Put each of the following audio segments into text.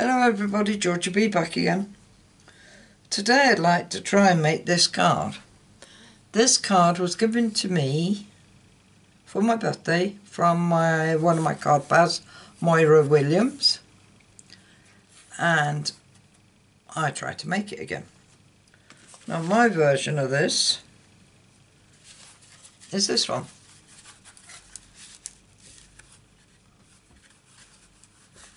Hello everybody, Georgie B back again. Today I'd like to try and make this card. This card was given to me for my birthday from my one of my card pals, Moira Williams. And I tried to make it again. Now my version of this is this one.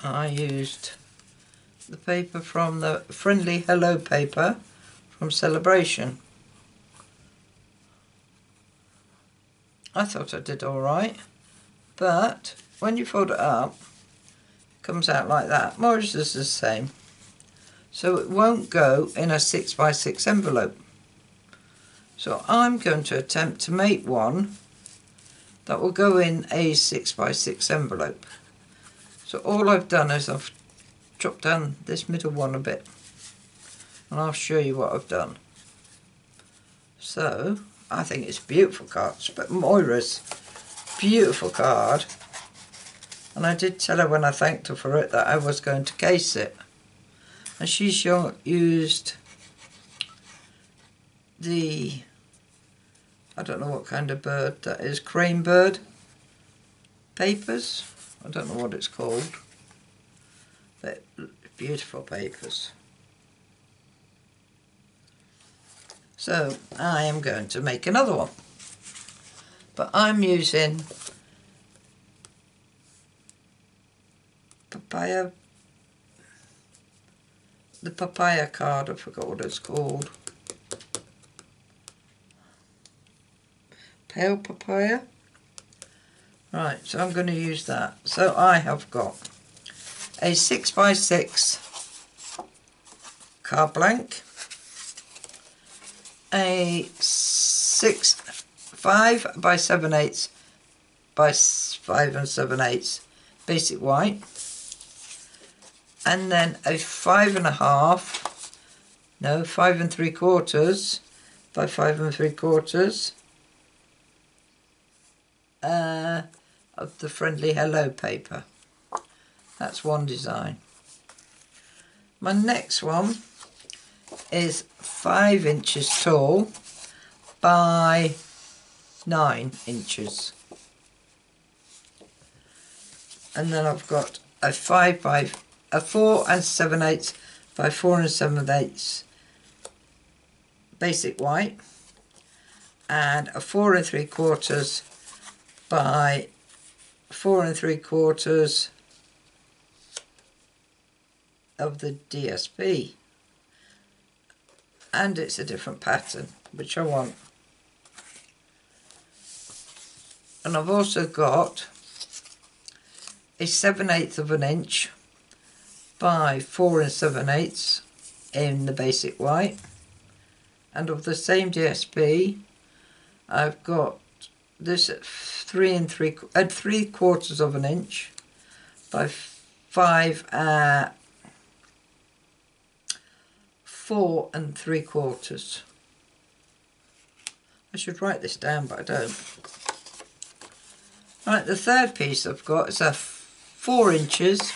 I used the paper from the Friendly Hello paper from Celebration. I thought I did alright, but when you fold it up, it comes out like that. Moira's is the same. So it won't go in a 6x6 envelope. So I'm going to attempt to make one that will go in a 6x6 envelope. So all I've done is I've chopped down this middle one a bit and I'll show you what I've done. So I think it's beautiful cards, but Moira's beautiful card and I did tell her when I thanked her for it that I was going to case it. And she's used the I don't know what kind of bird that is crane bird papers? I don't know what it's called, beautiful papers. So I am going to make another one, but I'm using papaya, the papaya card, I forgot what it's called. Pale papaya. Right, so I'm going to use that. So I have got a 6x6 card blank, a 6, 5 by 7 eighths by 5 and 7 eighths basic white, and then a 5 and a half, no, 5 and 3 quarters by 5 and 3 quarters, uh, of the Friendly Hello paper. That's one design. My next one is five inches tall by nine inches. And then I've got a five by a four and seven eighths by four and seven eighths basic white and a four and three quarters by four and three quarters of the DSP and it's a different pattern which I want. And I've also got a 7 eighths of an inch by 4 and 7 eighths in the basic white. And of the same DSP I've got this at three and three at three quarters of an inch by five uh, four and three quarters. I should write this down but I don't. Right, the third piece I've got is a four inches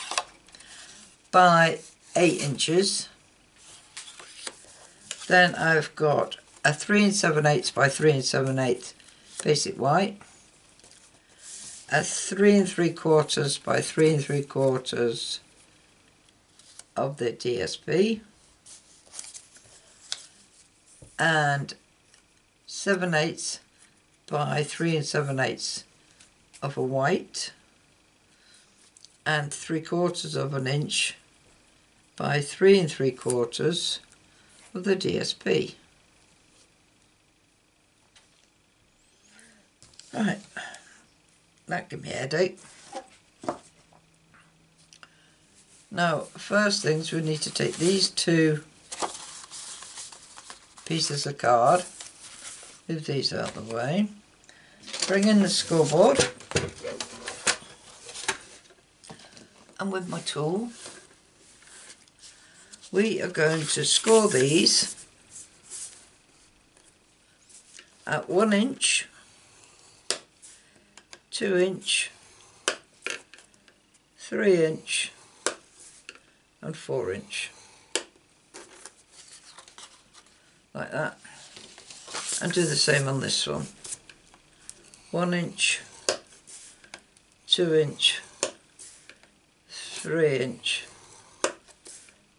by eight inches. Then I've got a three and seven eighths by three and seven eighths basic white, a three and three quarters by three and three quarters of the DSP, and seven eighths by three and seven eighths of a white, and three quarters of an inch by three and three quarters of the DSP. Right, that give me a headache. Now, first things we need to take these two pieces of card, move these out of the way, bring in the scoreboard, and with my tool, we are going to score these at one inch 2 inch, 3 inch and four inch like that. And do the same on this one. One inch two inch three inch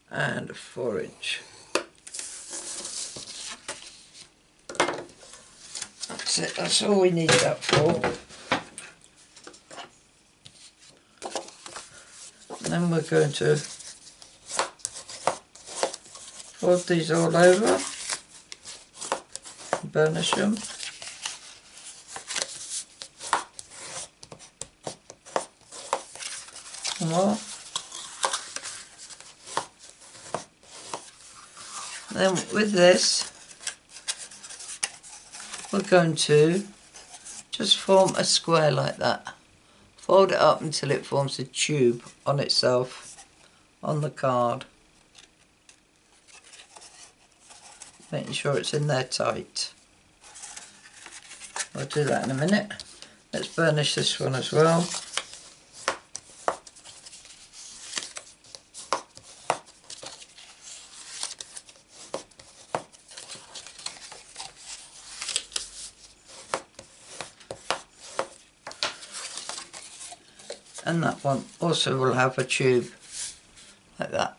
and four inch. That's it. That's all we need that for. And then we're going to fold these all over burnish them more. Then with this we're going to just form a square like that. Fold it up until it forms a tube on itself on the card. Making sure it's in there tight I'll do that in a minute. Let's burnish this one as well. And that one also will have a tube like that.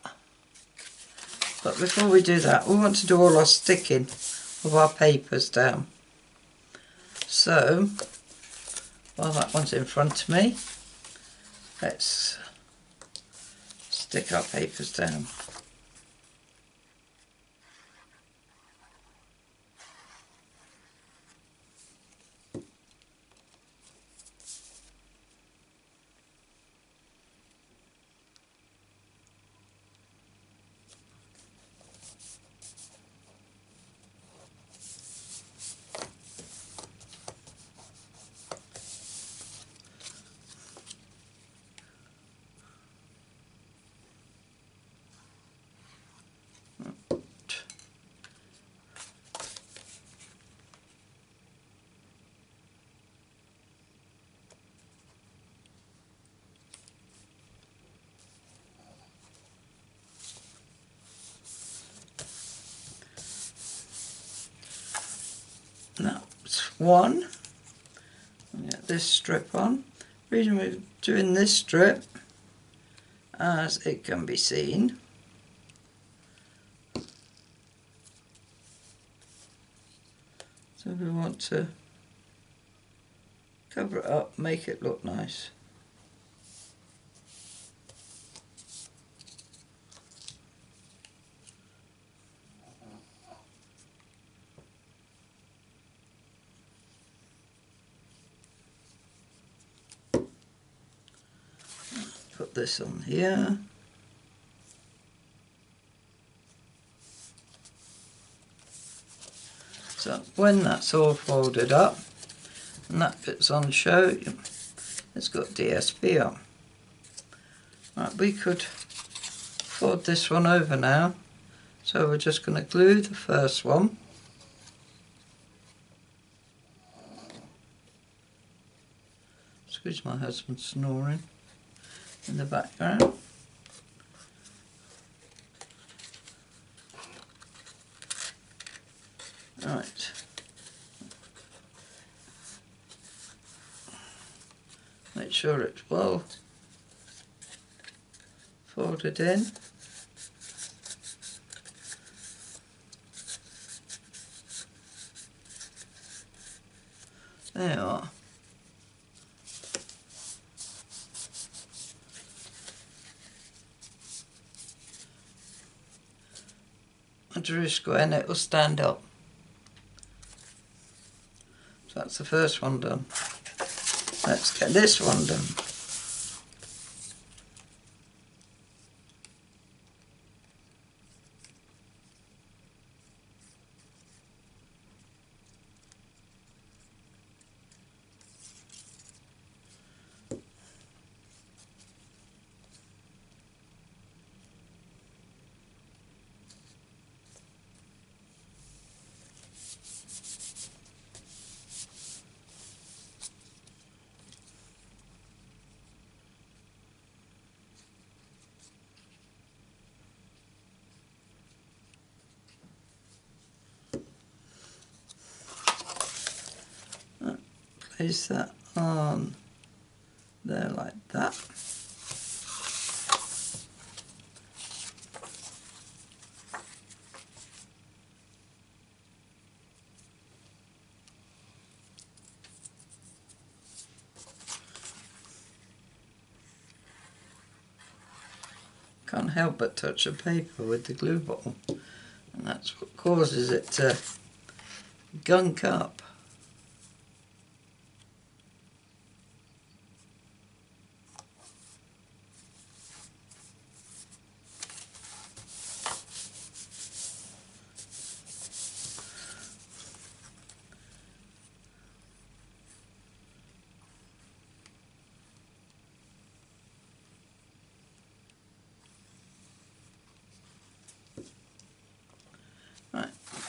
But before we do that we want to do all our sticking of our papers down so while that one's in front of me let's stick our papers down That's one. Get this strip on. reason we're doing this strip, as it can be seen, so we want to cover it up, make it look nice. This on here. So when that's all folded up and that fits on show, it's got DSP on. Right, we could fold this one over now. So we're just going to glue the first one. Excuse my husband snoring in the background. Right. Make sure it's well folded in. There you are. Square and it will stand up. So that's the first one done. Let's get this one done. Place that on there like that. Can't help but touch the paper with the glue bottle and that's what causes it to gunk up.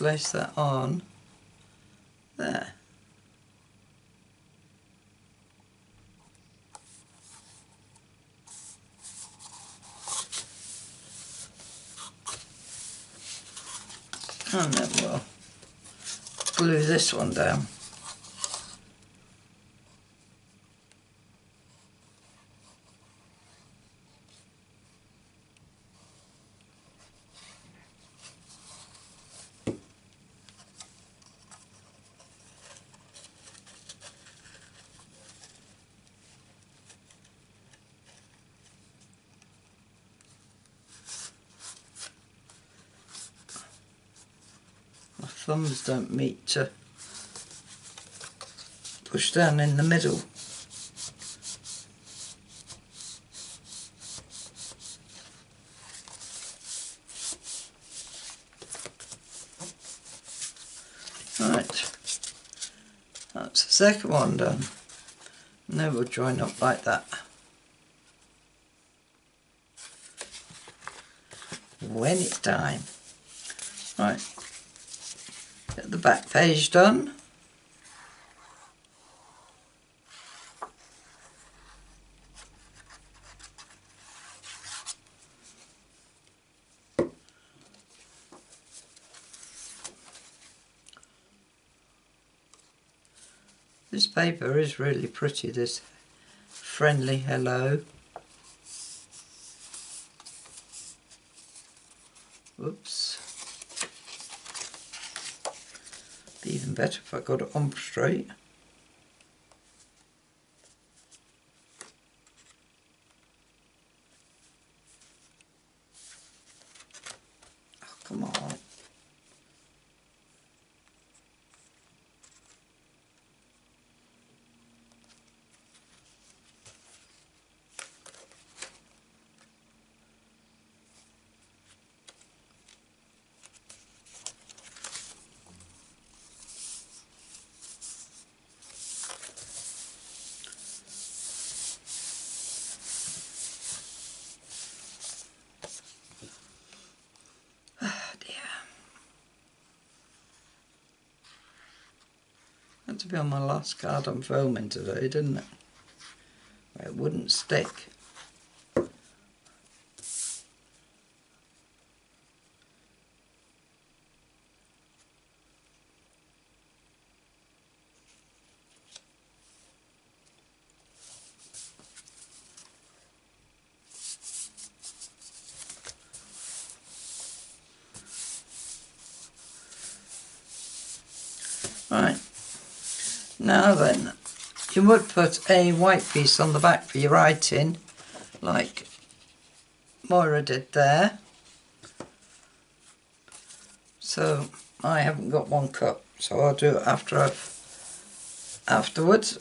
Place that on there. And then we'll glue this one down. Thumbs don't meet to push down in the middle. Right, that's the second one done. And then we'll join up like that. When it's time. Right, Get the back page done. This paper is really pretty, this friendly hello. Whoops. Be better if I got it on straight. Oh, come on. To be on my last card I'm filming today, didn't it? It wouldn't stick. Right. Now then, you would put a white piece on the back for your writing, like Moira did there. So I haven't got one cut, so I'll do it after I've afterwards.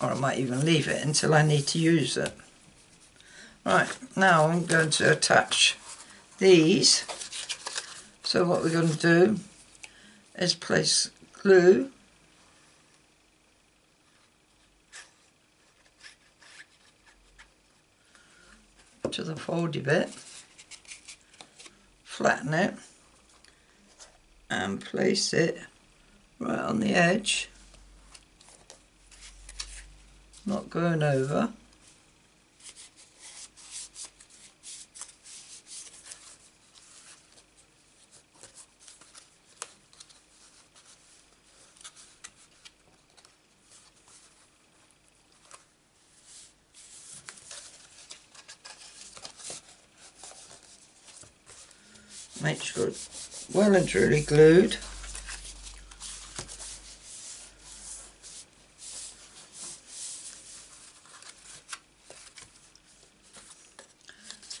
Or I might even leave it until I need to use it. Right, now I'm going to attach these. So what we're going to do is place glue. To the foldy bit, flatten it. And place it right on the edge, not going over. Make sure it's well and truly glued.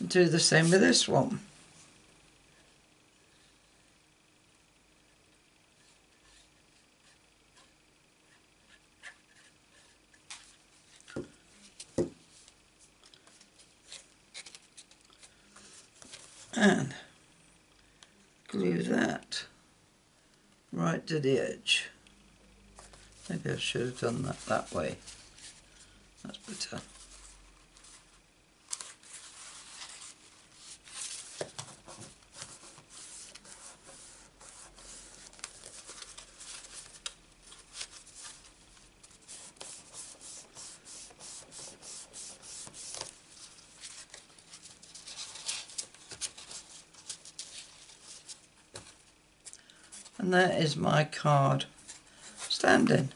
Do the same with this one. and glue that right to the edge. Maybe I should have done that that way. That's better. There is my card standing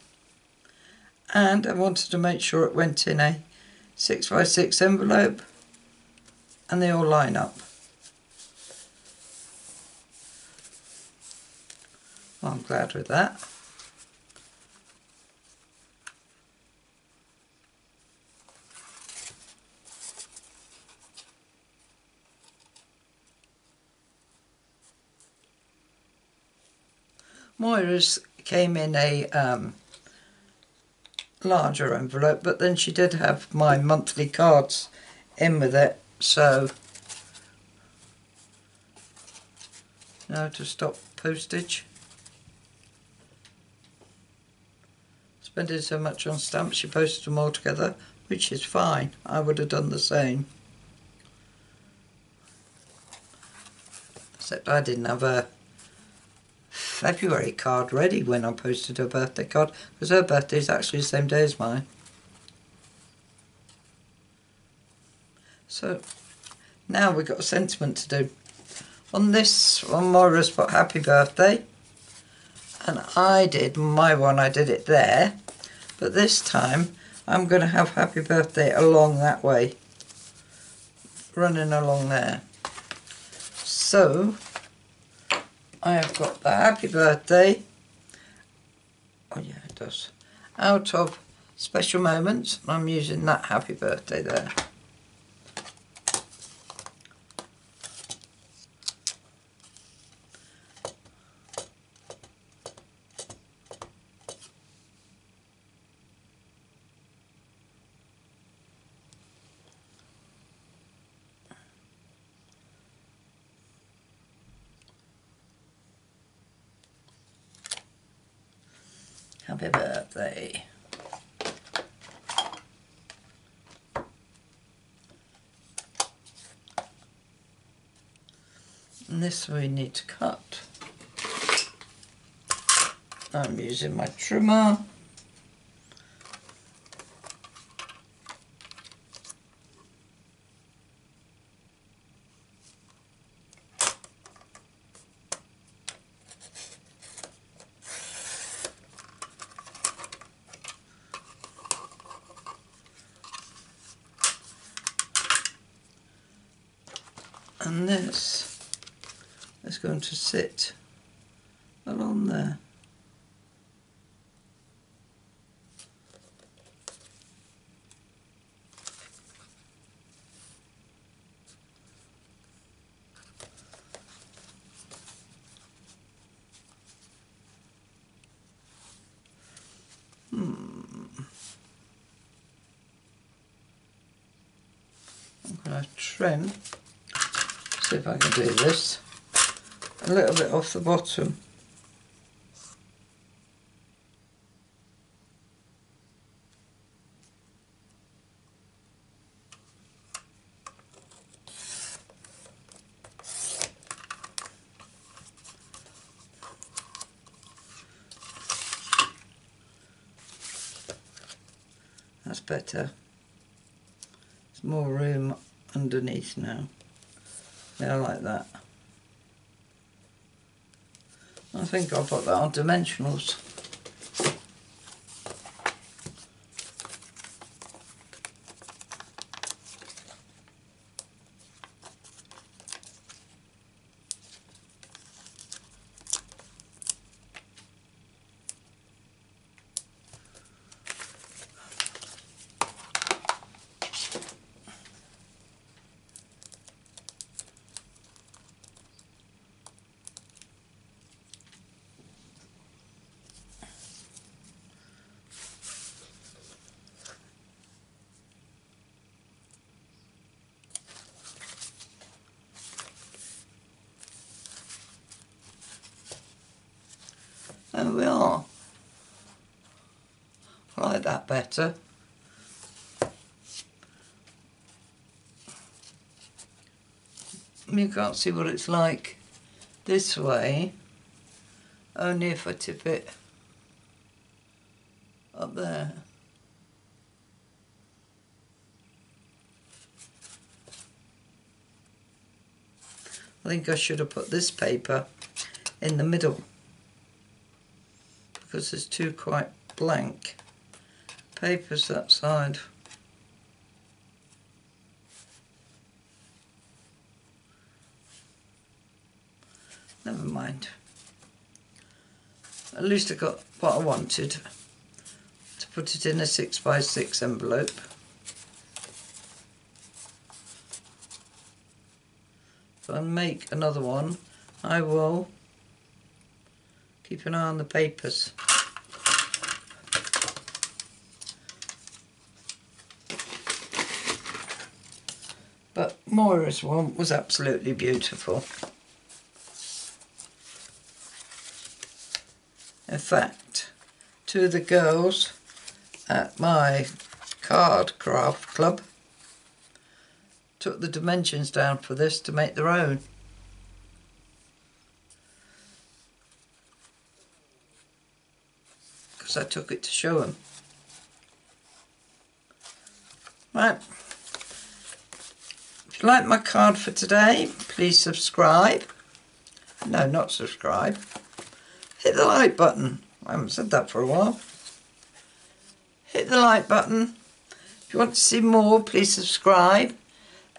and I wanted to make sure it went in a 6x6 envelope and they all line up. Well, I'm glad with that. Moira's came in a um, larger envelope, but then she did have my monthly cards in with it, so now to stop postage. Spending so much on stamps, she posted them all together, which is fine. I would have done the same. Except I didn't have a February card ready when I posted her birthday card because her birthday is actually the same day as mine. So now we've got a sentiment to do. On this one, Moira's put happy birthday and I did my one, I did it there but this time I'm going to have happy birthday along that way running along there. So I have got the happy birthday. Oh yeah, it does. Out of special moments. I'm using that happy birthday there. Happy birthday. And this we need to cut. I'm using my trimmer. And this is going to sit along there. Hmm. Trim see if I can do this a little bit off the bottom That's better. There's more room underneath now. Yeah, I like that. I think I'll put that on dimensionals. We are. I like that better. You can't see what it's like this way, only if I tip it up there. I think I should have put this paper in the middle because there's two quite blank papers that side. Never mind. At least I got what I wanted to put it in a 6 by 6 envelope. If I make another one, I will keep an eye on the papers. But Moira's one was absolutely beautiful. In fact, two of the girls at my card craft club took the dimensions down for this to make their own. Because I took it to show them. Right. If you like my card for today, please subscribe. No, not subscribe. Hit the like button. I haven't said that for a while. Hit the like button. If you want to see more, please subscribe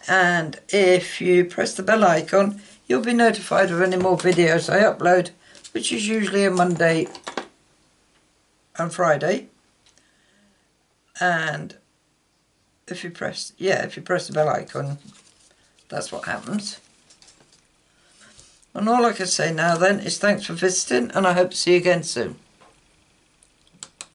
and if you press the bell icon you'll be notified of any more videos I upload which is usually a Monday and Friday. And if you press yeah if you press the bell icon that's what happens. And all I can say now then is thanks for visiting and I hope to see you again soon